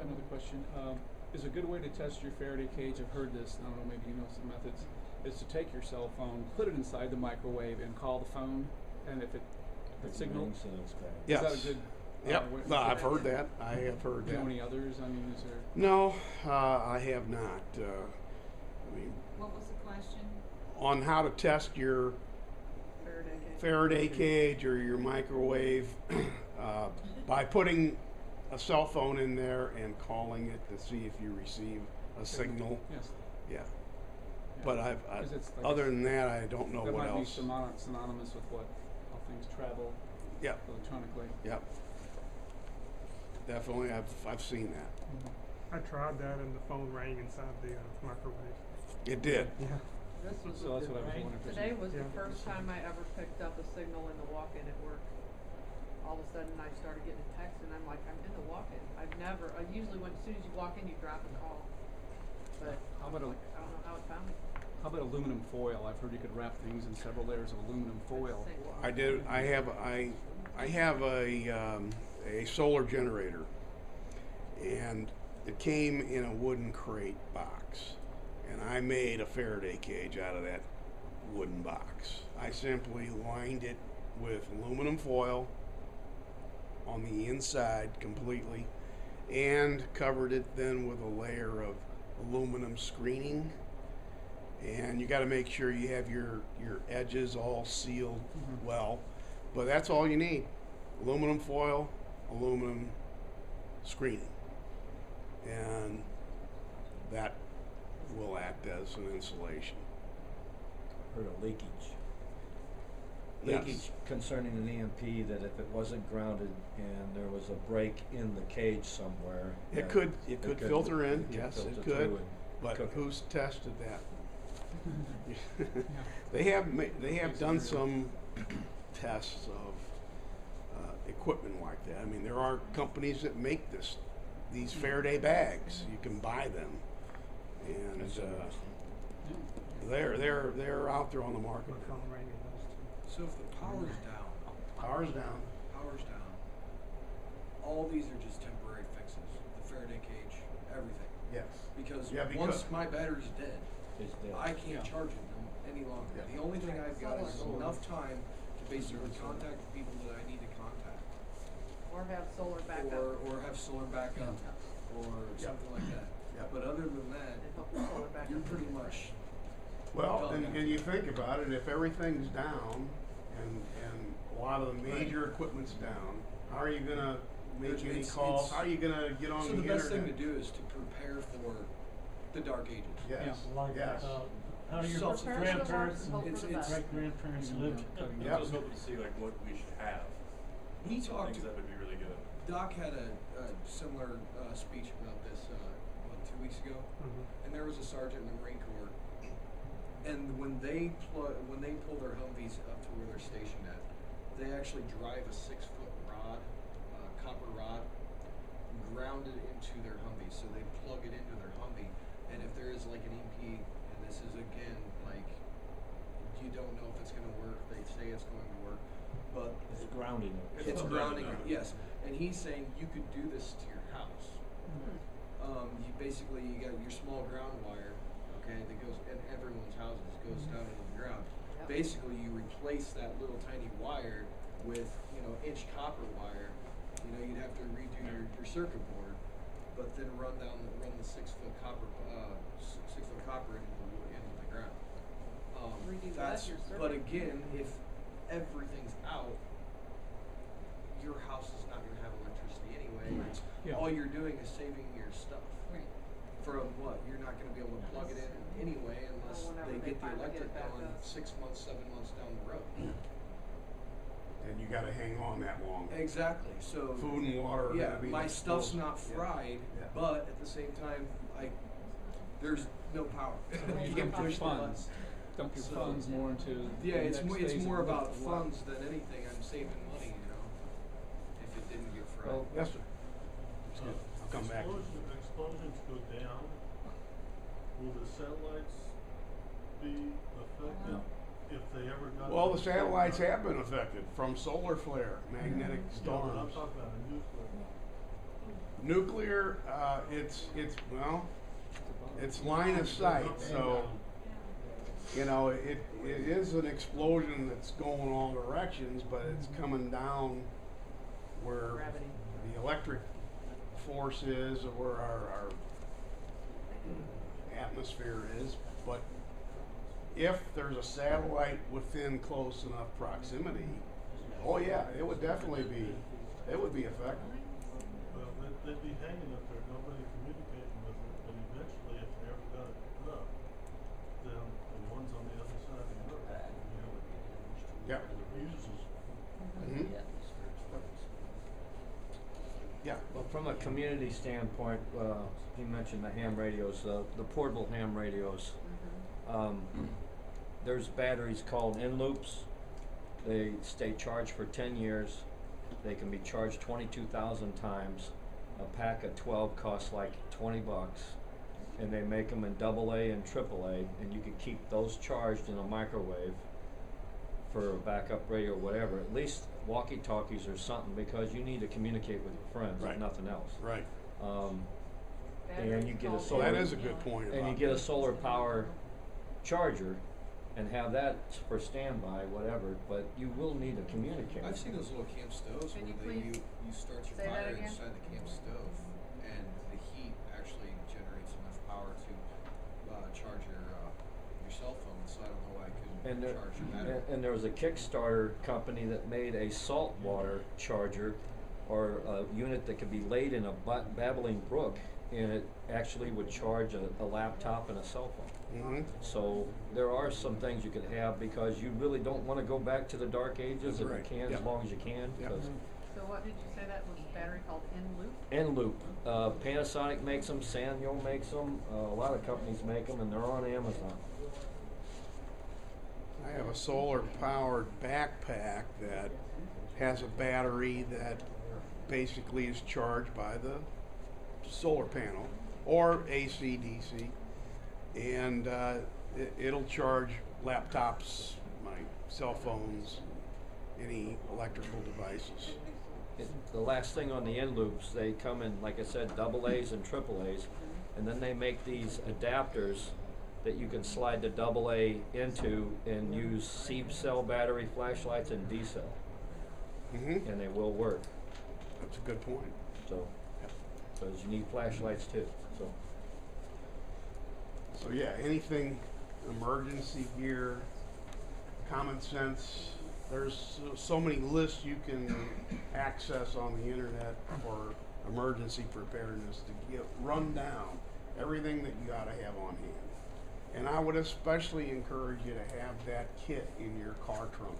Another question, um, is a good way to test your Faraday cage, I've heard this, I don't know, maybe you know some methods, is to take your cell phone, put it inside the microwave and call the phone, and if it, the signal, Rings and it's bad. is that Yes. a good? Uh, Yep, way- no, I've heard that, I have heard Do you know any others, I mean, is there? No, uh, I have not, uh, I mean, What was the question? on how to test your Faraday cage. Or your microwave, uh, by putting a cell phone in there and calling it to see if you receive a signal, Yes. yeah. yeah. But I've, I, 'Cause it's like other than that, I don't know That what might be else. synonym- synonymous with what, how things travel Yep, electronically. yep. Definitely, I've, I've seen that. I tried that and the phone rang inside the uh, microwave. It did. Yeah. This was So that's what I was wondering. if there's Today any- was the Yeah. first time I ever picked up a signal in the walk-in at work. All of a sudden, I started getting a text, and I'm like, I'm in the walk-in. I've never. I usually, when as soon as you walk in, you drop a call. But How about a, like, I don't know how it found me. how about aluminum foil? I've heard you could wrap things in several layers of aluminum foil. Same. I did. I have. I. I have a um, a solar generator, and it came in a wooden crate box, and I made a Faraday cage out of that wooden box. I simply lined it with aluminum foil on the inside completely, and covered it then with a layer of aluminum screening. And you got to make sure you have your your edges all sealed Mhm. well, but that's all you need: aluminum foil, aluminum screening, and that will act as an insulation. Heard of leakage. Yes. Leakage concerning an EMP, that if it wasn't grounded and there was a break in the cage somewhere. It could it could filter in, yes, filter it could. But cook it. who's tested that? they have ma- they have done some tests of equipment like that. I mean, there are companies that make this these Faraday bags. You can buy them, and That's uh, they're they're they're out there on the market. My phone rang in those two. So if the power's down, Power's down. power's down, all these are just temporary fixes. The Faraday cage, everything. Yes. Because Yeah, once my battery's dead, It's dead. I can't Yeah. charge it any longer. Yeah. The only thing I've got is enough time to basically contact people that I need to contact. Or have solar backup. Or, or have solar backup, or Yeah. something like that. Yeah. But other than that, And hope the solar backup. you're pretty much Well, and, and you think about it, if everything's down and, and a lot of the major equipment's down, how are you gonna make It's- any it's- calls? How are you gonna get on So the the internet? best thing to do is to prepare for the dark ages. Yes, Like, yes. uh, how do your Self- grandparents Hope for It's- the it's- best. great grandparents You know, lived? cutting I'm Yep. just hoping to see like what we should have, We talked. things that would be really good. Doc had a, a similar uh, speech about this uh, what two weeks ago, Mhm. and there was a sergeant in the Marine Corps, and when they pl- when they pull their Humvees up to where they're stationed at, they actually drive a six foot rod, uh, copper rod, grounded into their Humvee. So they plug it into their Humvee, and if there is like an EP, and this is again like you don't know if it's going to work. They say it's going to work, but It's grounding it. it's It's grounding, grounded. yes. And he's saying you could do this to your house. Um, you basically you got your small ground wire, okay, that goes in everyone's houses goes down into the ground. Yep. Basically, you replace that little tiny wire with you know inch copper wire. You know you'd have to redo your, your circuit board, but then run down the, run the six foot copper uh, s- six foot copper into the into the ground. Um, Redo what? that's Your but again, if everything's out, your house is not going to have electricity anyway. It's, Yeah. All you're doing is saving your stuff. Right. From what? You're not going to be able to plug it in anyway unless Or whenever they they get the electric it back going six months, seven months down the road. And you gotta hang on that long. Exactly. So Food and water are yeah, be. my stuff's disposed. not fried, Yeah. but at the same time, I there's no power. You you can your push the funds, dump your So- funds more into. Yeah, the it's next more, it's phase more what- about what- funds than anything. I'm saving money, you know, if it didn't get fried. Well, Yes, sir. Uh, I'll come back. Explosion, explosions go down, will the satellites be affected if they ever got? Well, the satellites have been affected from solar flare, magnetic Yeah, but I'm storms. talking about a nuclear. Nuclear, uh, it's, it's, well, it's line of sight, so, you know, it, it is an explosion that's going all directions, but it's mm-hmm. coming down where Gravity. the electric force is, or where our, our atmosphere is, but if there's a satellite within close enough proximity, oh yeah, it would definitely be, it would be affected. Well, they'd, they'd be hanging up there, nobody communicating with it, but eventually if they ever got it up, then the ones on the other side of the earth, you know, Yeah. uses Mhm. Yeah, Well, from a community standpoint, uh, you mentioned the ham radios, uh, the portable ham radios. Um, there's batteries called Eneloops. They stay charged for ten years. They can be charged twenty-two thousand times. A pack of twelve costs like twenty bucks. And they make them in double A and triple A, and you can keep those charged in a microwave for a backup radio or whatever. At least walkie-talkies or something, because you need to communicate with your friends, Right. if nothing else. right. Um, Batteries you get a So solar- that is a good point and you about get a that. solar power charger and have that for standby, whatever, but you will need to communicate. I've seen those little camp stoves Can where you they, you, please you start your say that fire again? inside the camp stove, and the heat actually generates enough power to uh, charge your cell phone. So I don't know why I couldn't And there, and, and there was a Kickstarter company that made a saltwater charger or a unit that could be laid in a babbling brook and it actually would charge a, a laptop and a cell phone. Mhm. So there are some things you could have because you really don't want to go back to the dark ages That's if right. you can, Yeah. as long as you can. Yeah. 'cause So what did you say that was a battery called in loop? Eneloop, uh, Panasonic makes them, Sanyo makes them, uh, a lot of companies make them, and they're on Amazon. I have a solar powered backpack that has a battery that basically is charged by the solar panel or AC DC. And uh, it, it'll charge laptops, my cell phones, any electrical devices. It, the last thing on the Eneloops, they come in, like I said, double A's and triple A's, and then they make these adapters that you can slide the double A into and use C cell battery flashlights and D cell, hmm and they will work. That's a good point. So, because you need flashlights too. So, So yeah, anything emergency gear, common sense. There's so- so many lists you can access on the internet for emergency preparedness to get run down everything that you gotta have on hand. And I would especially encourage you to have that kit in your car trunk,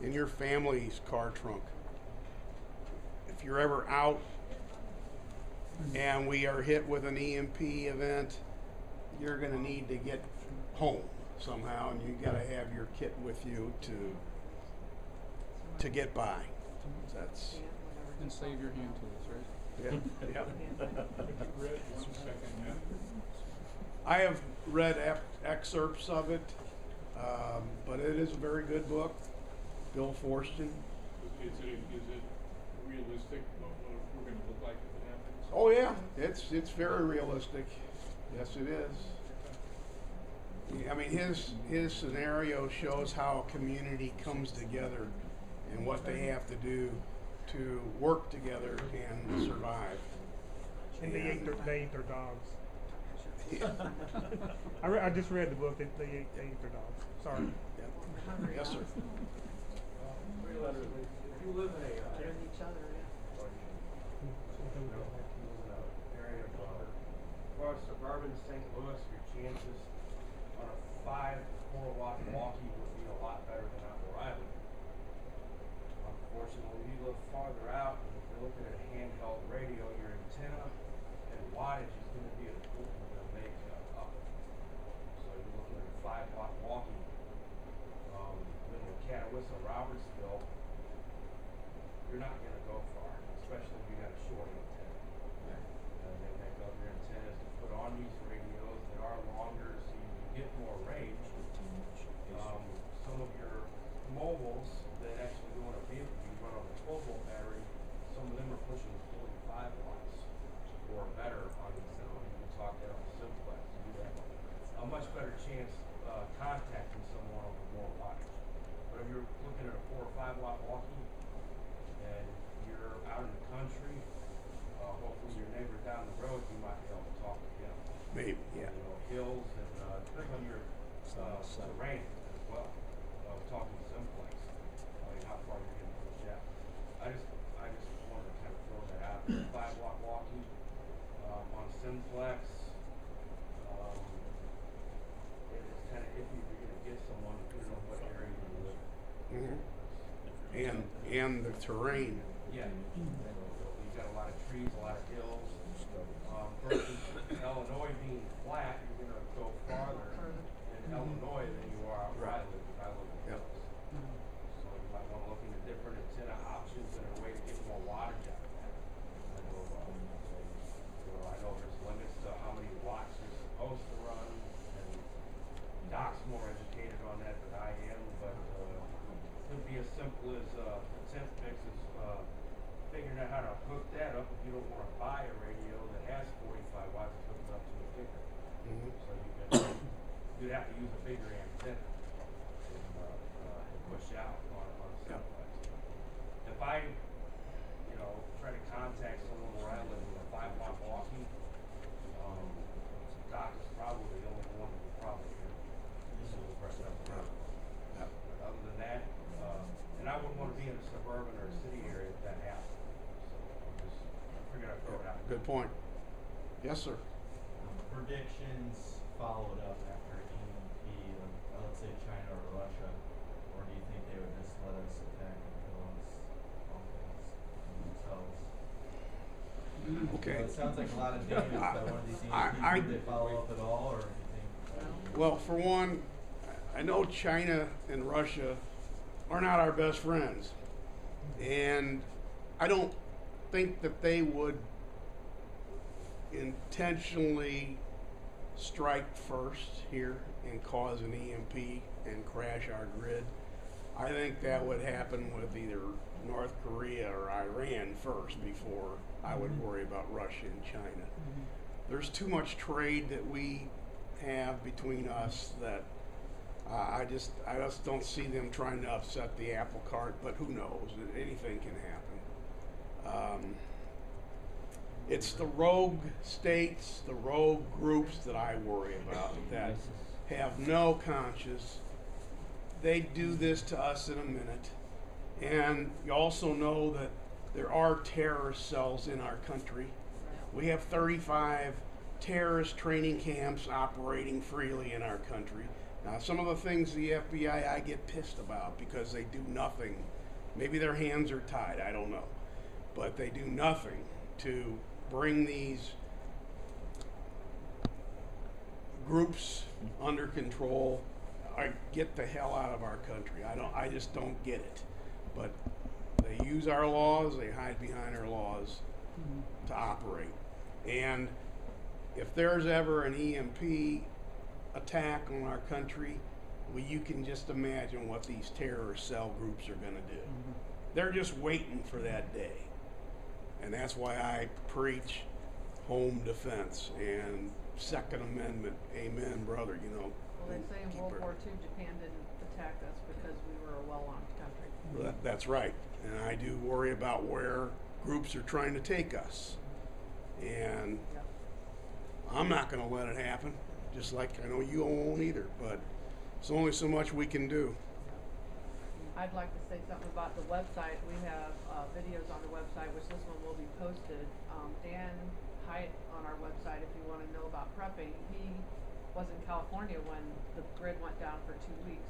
in your family's car trunk. If you're ever out and we are hit with an EMP event, you're gonna need to get home somehow, and you've gotta have your kit with you to to get by. That's And save your hand tools, right? yeah, yeah. I have read ep- excerpts of it, um, but it is a very good book. Bill Forstchen. Is it, is it realistic what, what we're gonna look like if it happens? Oh yeah, it's it's very realistic. Yes, it is. I mean, his his scenario shows how a community comes together and what they have to do to work together and survive. And they ate their, they ate their dogs. I, re- I just read the book. They, they, ate, they ate their dogs. Sorry. Yeah. Yes, sir. Realistically, if you live in a, uh, Better each other, yeah. you know, in a area of, uh, or suburban St. Louis, your chances on a five, four watt walkie would be a lot better than out where I live. Unfortunately, you live farther out, and if you're looking at a handheld radio, your antenna and wattage is gonna be important to make uh, up. So you're looking at a five watt walkie, um, in Catawissa, Robertsville, you're not gonna go far, especially if you got a short antenna. Uh, they make other antennas to put on these radios that are longer, so you can get more range. Um, some of your mobiles that actually go in a vehicle, you run on a twelve volt battery, some of them are pushing forty-five watts or better on these, uh, you can talk that on simplex, you have a much better chance, uh, contacting someone over more wattage. But if you're looking at a four or five watt walkie, and you're out in the country, uh, hopefully your neighbor down the road, you might be able to talk to him. Maybe, yeah. You know, hills and, uh, depends on your, uh, terrain as well. Uh, talking simplex, I mean, how far you're gonna push out. I just, I just wanted to kind of throw that out, five watt walkie, um, on simplex, um, is kinda iffy if you're gonna get someone, depending on what area you live in. Mhm. And and the terrain. Yeah. You've got a lot of trees, a lot of hills. Um, versus Illinois being flat, you're gonna go farther in Illinois than you are out where I live, 'cause I live in Yep. hills. So you might wanna look into different antenna options and a way to get more wattage out of that. I know, um, you know, I know there's limits to how many watts you're supposed to run, and Doc's more educated on that than I am, but, uh, could be as simple as, uh, the temp fix is, uh, figuring out how to hook that up if you don't wanna buy a radio that has forty-five watts, hook it up to a bigger. Mhm. So you can, you'd have to use a bigger antenna and, uh, uh, and push out on, on a Yeah. simplex. If I, you know, try to contact someone where I live with a five watt walkie, um, Doc is probably the only one that would probably hear. So we'll press that button. Yeah. But other than that, uh, and I wouldn't wanna be in a suburban or a city area if that happened. So I'm just, I figured I'd throw it out. Good point. Yes, sir. predictions followed up after EMP, like, uh, let's say China or Russia, or do you think they would just let us attack and kill us, all themselves? Okay. So it sounds like a lot of damage by one of these I- I- would they follow up at all, or think? Well, for one, I know China and Russia are not our best friends. And I don't think that they would intentionally strike first here and cause an EMP and crash our grid. I think that would happen with either North Korea or Iran first before I would worry about Russia and China. There's too much trade that we have between us that uh, I just I just don't see them trying to upset the apple cart. But who knows? Anything can happen. Um, it's the rogue states, the rogue groups that I worry about that have no conscience. They do this to us in a minute. And you also know that there are terrorist cells in our country. We have 35 terrorist training camps operating freely in our country. Now, some of the things the FBI I get pissed about because they do nothing. Maybe their hands are tied, I don't know. But they do nothing to bring these groups under control. I get the hell out of our country. I don't I just don't get it. But they use our laws, they hide behind our laws mm-hmm. to operate. And if there's ever an EMP attack on our country, well, you can just imagine what these terrorist cell groups are going to do. Mm-hmm. They're just waiting for that day. And that's why I preach home defense and Second Amendment. Amen, brother. You know. Well, they say in World our- War II, Japan didn't attack us because we were a well-armed country. That, that's right. And I do worry about where groups are trying to take us. And. I'm not going to let it happen, just like I know you won't either. But it's only so much we can do. I'd like to say something about the website. We have uh, videos on the website, which this one will be posted. Um, Dan Hyatt on our website, if you want to know about prepping, he was in California when the grid went down for two weeks.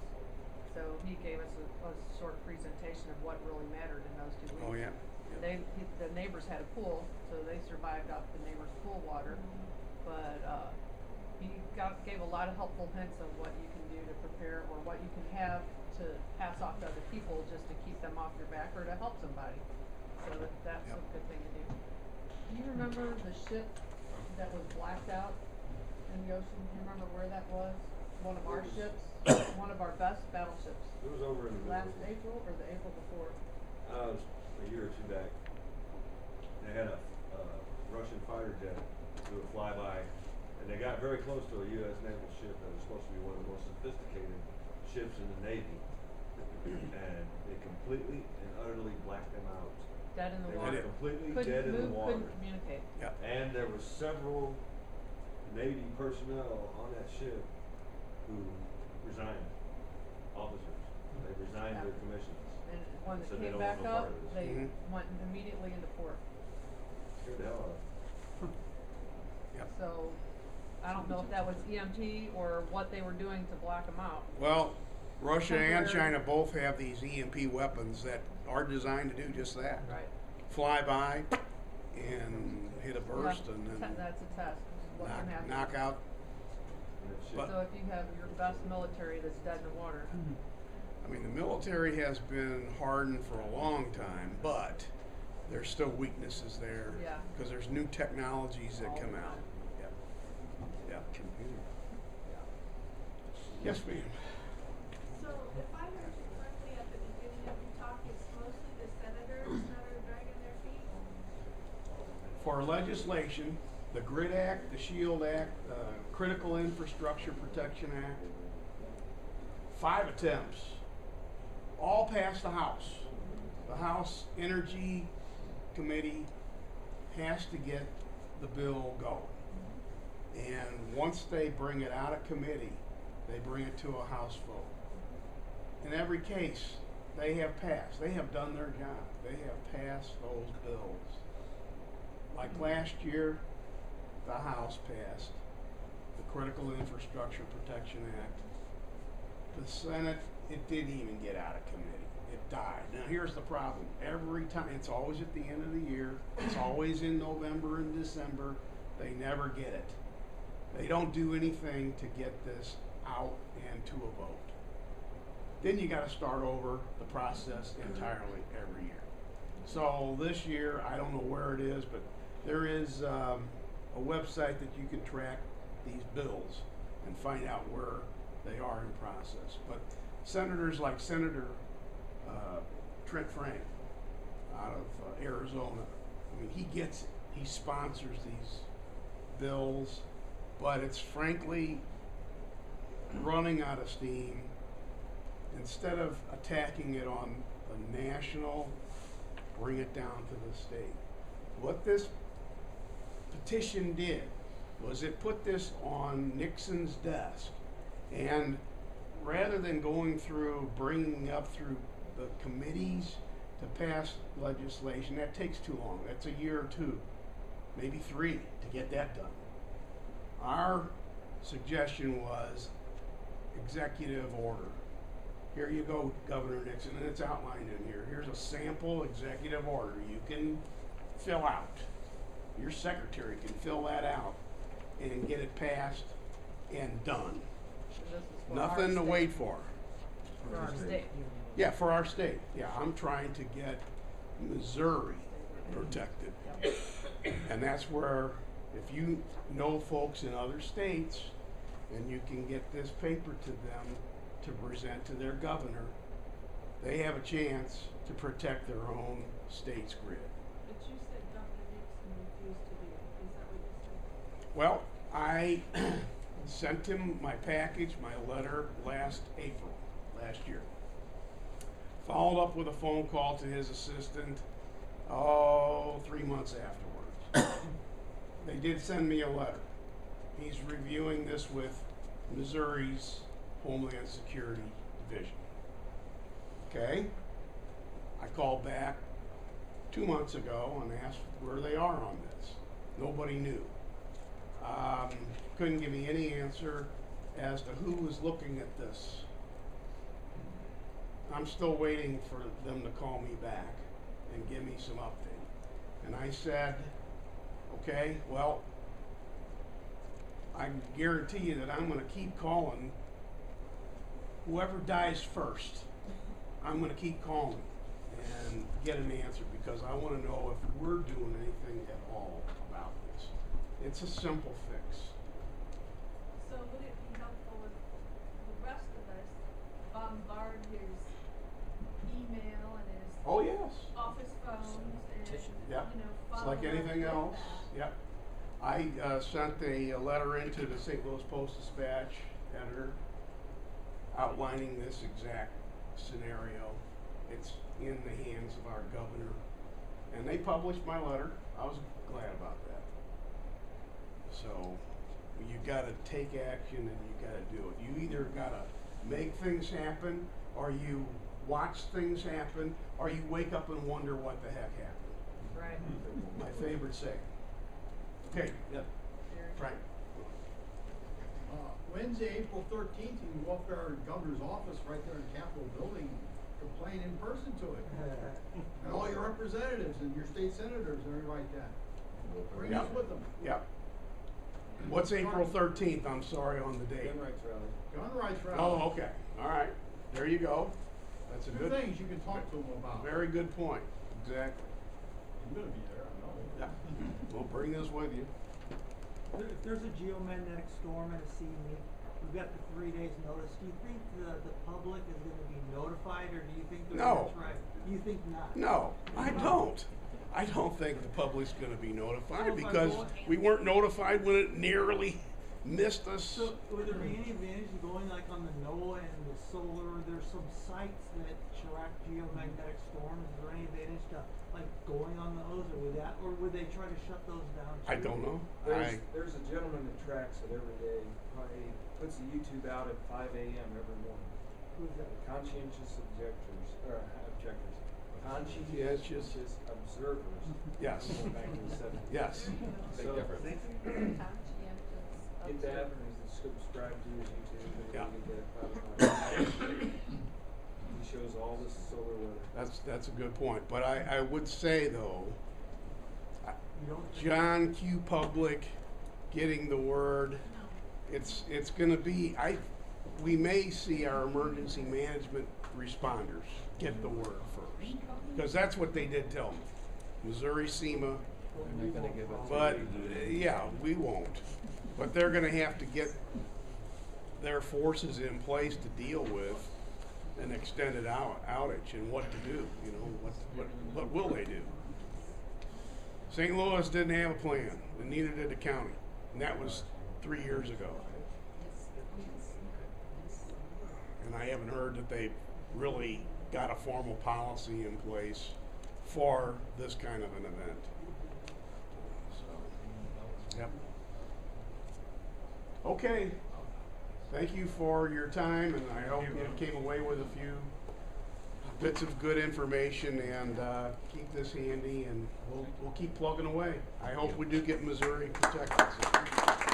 So he gave us a, a short presentation of what really mattered in those two weeks. Oh, yeah. They, he, the neighbors had a pool, so they survived off the neighbor's pool water. But uh, he got, gave a lot of helpful hints of what you can do to prepare or what you can have to pass off to other people just to keep them off your back or to help somebody. So that, that's a good thing to do. Do you remember the ship that was blacked out in the ocean? Do you remember where that was? One of our ships, one of our best battleships. It was over in the Last middle. April or the April before? Uh, it was a year or two back. They had a, uh, Russian fighter jet do a flyby, and they got very close to a U.S. naval ship that was supposed to be one of the most sophisticated ships in the Navy. And they completely and utterly blacked them out. Dead in the They water. were completely Couldn't dead in the water. Couldn't communicate. Yep. And there were several Navy personnel on that ship who resigned, officers. They resigned Yeah. their commissions. And when it Said they came don't want back no up, part of this. they Mhm. went immediately into port. Scared the hell out of them. Yep. So, I don't know if that was EMT or what they were doing to block them out. Well, Russia and Temporary. China both have these EMP weapons that are designed to do just that. Right. Fly by and hit a burst Yeah, and te- then That's a test, is what knock, can happen. knock out. And that ship- But- So if you have your best military that's dead in the water, I mean, the military has been hardened for a long time, but there's still weaknesses there. Yeah. Because there's new technologies that All come the out. time. Yep. Yep. Yes, ma'am. So if I heard you correctly at the beginning of your talk, it's mostly the senators that are dragging their feet? For legislation, the GRID Act, the SHIELD Act, the Critical Infrastructure Protection Act, five attempts, all passed the House. The House Energy Committee has to get the bill going. And once they bring it out of committee, they bring it to a House vote. In every case, they have passed. They have done their job. They have passed those bills. Like last year, the House passed the Critical Infrastructure Protection Act. The Senate, it didn't even get out of committee. It died. Now, here's the problem. Every time, it's always at the end of the year, it's always in November and December. They never get it. They don't do anything to get this out and to a vote. Then you got to start over the process entirely every year. So this year, I don't know where it is, but there is um, a website that you can track these bills and find out where they are in process. But senators like Senator uh, Trent Frank out of uh, Arizona, I mean, he gets it. He sponsors these bills, but it's frankly running out of steam. Instead of attacking it on the national, bring it down to the state. What this petition did was it put this on Nixon's desk And rather than going through, bringing up through the committees to pass legislation, that takes too long. That's a year or two, maybe three to get that done. Our suggestion was executive order. Here you go, Governor Nixon, and it's outlined in here. Here's a sample executive order you can fill out. Your secretary can fill that out and get it passed and done. So this is for our Nothing to wait for. For our state. Yeah, for our state. Yeah, I'm trying to get Missouri protected. And that's where, if you know folks in other states, and you can get this paper to them to present to their governor, they have a chance to protect their own state's grid. But you said Governor Nixon refused to do it, is that what you said? Well, I sent him my package, my letter last April, last year. Followed up with a phone call to his assistant, oh, three months afterwards. they did send me a letter. He's reviewing this with Missouri's Homeland Security Division. Okay? I called back two months ago and asked where they are on this. Nobody knew. Um, couldn't give me any answer as to who was looking at this. I'm still waiting for them to call me back and give me some update. And I said, okay, well, I guarantee you that I'm gonna keep calling whoever dies first. I'm gonna keep calling and get an answer because I wanna know if we're doing anything at all. It's a simple fix. So would it be helpful if the rest of us bombard his email and his Oh, yes. office phones and, you Yep. know, It's follow like up anything with else. that? Yep. I uh, sent a, a letter into the St. Louis Post Dispatch editor outlining this exact scenario. It's in the hands of our governor. And they published my letter. I was glad about that. So you gotta take action and you gotta do it. You either gotta make things happen or you watch things happen or you wake up and wonder what the heck happened. Right. My favorite saying. Okay, yeah, Frank. Uh, Wednesday, April thirteenth, you can walk our governor's office right there in Capitol Building, complain in person to it. And all your representatives and your state senators and everybody like that. Bring us with them. Yep. What's April thirteenth? I'm sorry on the date. Gun rights rally. Gun rights rally. Oh, okay, all right, there you go. That's a Two good. things you can talk to them about. Very good point, exactly. I'm gonna be there, I know. Yeah, we'll bring this with you. If there's a geomagnetic storm at a CME, we've got the three days notice, do you think the, the public is gonna be notified, or do you think they're No. gonna try? You think not? No, I don't. I don't think the public's gonna be notified oh because we weren't notified when it nearly missed us. So would there be any advantage in going like on the NOAA and the solar, there's some sites that track geomagnetic storms, is there any advantage to like going on those, or would that, or would they try to shut those down? I don't know. There's, I, there's a gentleman that tracks it every day. He puts the YouTube out at five AM every morning. Who's that? Conscientious objectors, or objectors. Conscientious. observers. Yes. Going back to the seventies. Yes. Big So- difference. Conscientious Get that, observer. subscribed to his YouTube, and Yeah. you can get it. He shows all the solar weather. That's, that's a good point, but I, I would say though, I- You don't think- John Q. Public getting the word, it's, it's gonna be, I, we may see our emergency management responders get the word first. Cause that's what they did tell me, Missouri SEMA, They're not gonna give it. but, uh, yeah, we won't. But they're gonna have to get their forces in place to deal with an extended out, outage and what to do, you know, what, what, what will they do? St. Louis didn't have a plan, and neither did the county, and that was three years ago. And I haven't heard that they really got a formal policy in place for this kind of an event. So, yep. Okay, thank you for your time, and I hope you. came away with a few bits of good information, and uh, keep this handy, and we'll, we'll keep plugging away. I hope we do get Missouri protected.